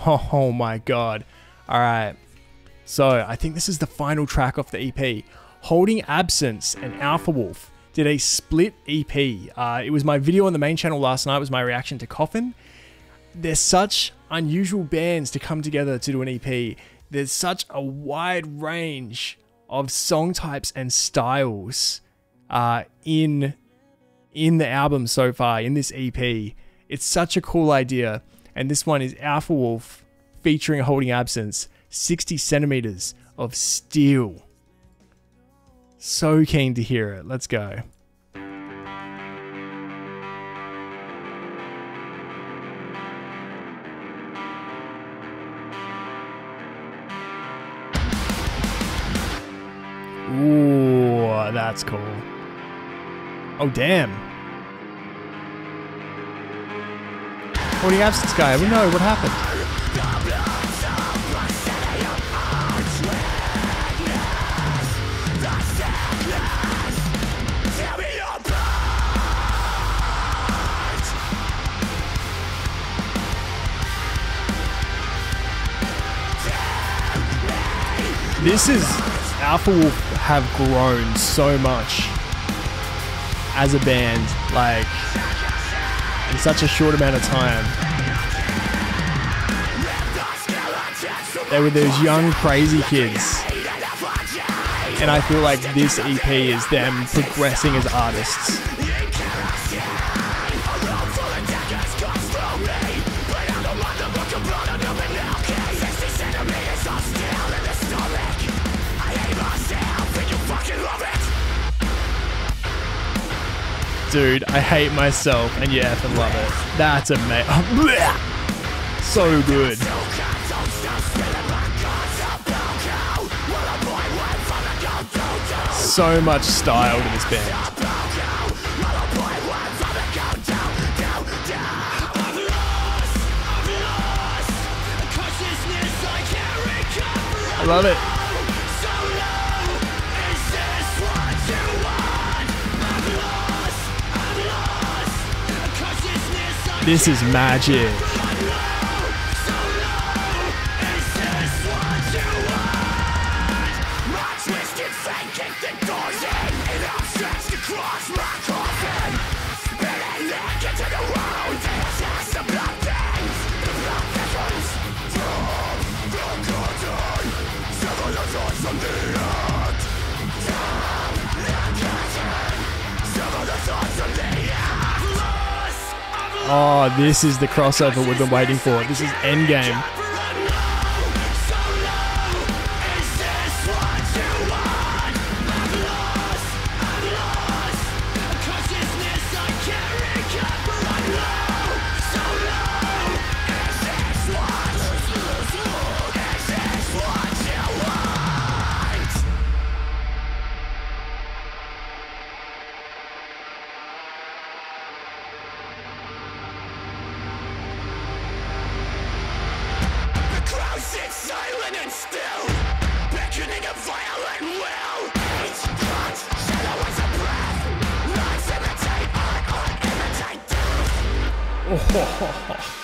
Oh my god. All right. So I think this is the final track off the EP. Holding Absence and Alpha Wolf did a split EP. Uh, it was my video on the main channel last night. Was my reaction to Coffin. There's such unusual bands to come together to do an EP. There's such a wide range of song types and styles uh, in in the album so far in this EP. It's such a cool idea, and this one is Alpha Wolf featuring a Holding Absence, 60 centimeters of steel. So keen to hear it. Let's go. Ooh, that's cool. Oh, damn. Holding absence guy, we know what happened. This is Alpha Wolf have grown so much as a band, like in such a short amount of time. They were those young crazy kids. And I feel like this EP is them progressing as artists. Dude, I hate myself and you effing love it. That's amazing. so good. So much style to this band. I love it. This is magic. Oh, this is the crossover we've been waiting for. This is Endgame. Death.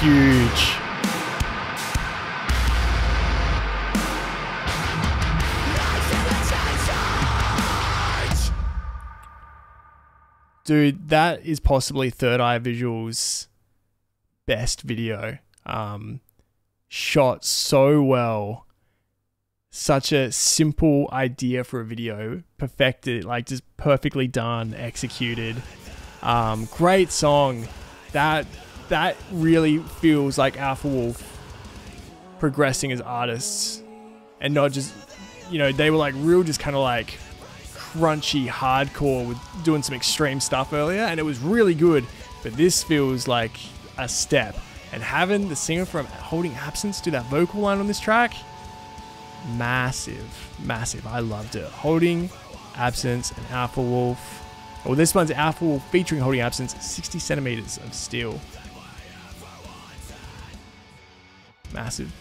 Huge. Dude, that is possibly Third Eye Visuals' best video. Um, shot so well. Such a simple idea for a video. Perfected, like just perfectly done, executed. Um, great song. That that really feels like Alpha Wolf progressing as artists and not just you know they were like real just kind of like crunchy hardcore with doing some extreme stuff earlier and it was really good but this feels like a step and having the singer from holding absence do that vocal line on this track massive massive. I loved it. Holding absence and alpha wolf. Well this one's alpha wolf featuring holding absence 60 centimeters of steel. Massive